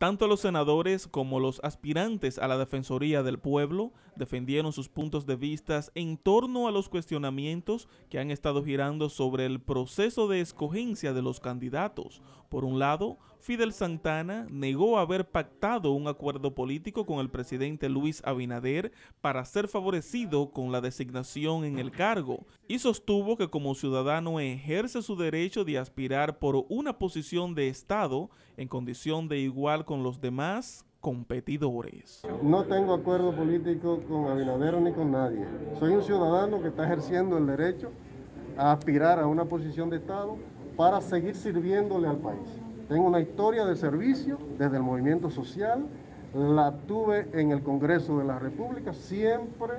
Tanto los senadores como los aspirantes a la Defensoría del Pueblo defendieron sus puntos de vista en torno a los cuestionamientos que han estado girando sobre el proceso de escogencia de los candidatos. Por un lado, Fidel Santana negó haber pactado un acuerdo político con el presidente Luis Abinader para ser favorecido con la designación en el cargo y sostuvo que como ciudadano ejerce su derecho de aspirar por una posición de Estado en condición de igual con los demás competidores. No tengo acuerdo político con Abinader ni con nadie. Soy un ciudadano que está ejerciendo el derecho a aspirar a una posición de Estado para seguir sirviéndole al país. Tengo una historia de servicio desde el movimiento social, la tuve en el Congreso de la República, siempre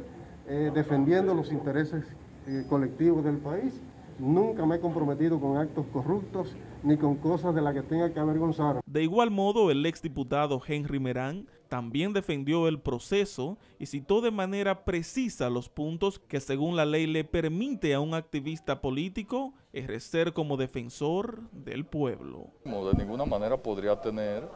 eh, defendiendo los intereses eh, colectivos del país. Nunca me he comprometido con actos corruptos ni con cosas de las que tenga que avergonzar. De igual modo, el exdiputado Henry Merán también defendió el proceso y citó de manera precisa los puntos que según la ley le permite a un activista político ejercer como defensor del pueblo. De ninguna manera podría tener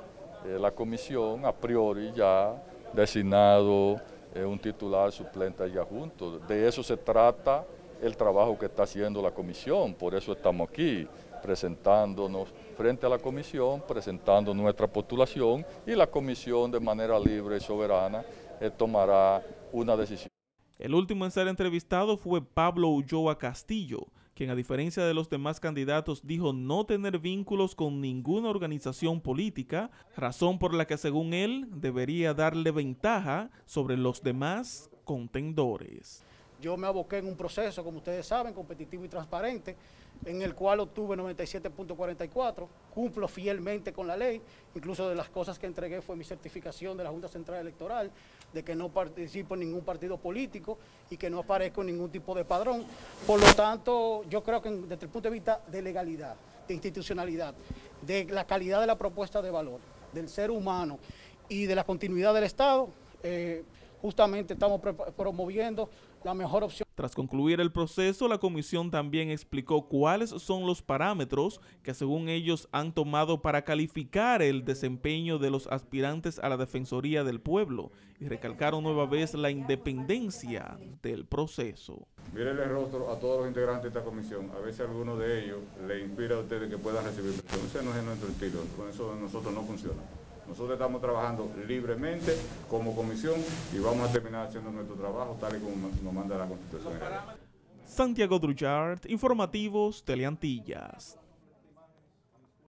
eh, la comisión a priori ya designado eh, un titular suplente allá junto. De eso se trata el trabajo que está haciendo la comisión, por eso estamos aquí presentándonos frente a la comisión, presentando nuestra postulación y la comisión de manera libre y soberana eh, tomará una decisión. El último en ser entrevistado fue Pablo Ulloa Castillo, quien a diferencia de los demás candidatos dijo no tener vínculos con ninguna organización política, razón por la que según él debería darle ventaja sobre los demás contendores. Yo me aboqué en un proceso, como ustedes saben, competitivo y transparente, en el cual obtuve 97.44, cumplo fielmente con la ley, incluso de las cosas que entregué fue mi certificación de la Junta Central Electoral, de que no participo en ningún partido político y que no aparezco en ningún tipo de padrón. Por lo tanto, yo creo que desde el punto de vista de legalidad, de institucionalidad, de la calidad de la propuesta de valor, del ser humano y de la continuidad del Estado, eh, justamente estamos promoviendo la mejor opción. Tras concluir el proceso, la comisión también explicó cuáles son los parámetros que según ellos han tomado para calificar el desempeño de los aspirantes a la Defensoría del Pueblo y recalcaron nueva vez la independencia del proceso. Miren el rostro a todos los integrantes de esta comisión, a ver si alguno de ellos le inspira a ustedes que puedan recibir presión. Ese no es nuestro estilo, con eso nosotros no funciona. Nosotros estamos trabajando libremente como comisión y vamos a terminar haciendo nuestro trabajo tal y como nos manda la Constitución. Santiago Druchard, Informativos Teleantillas.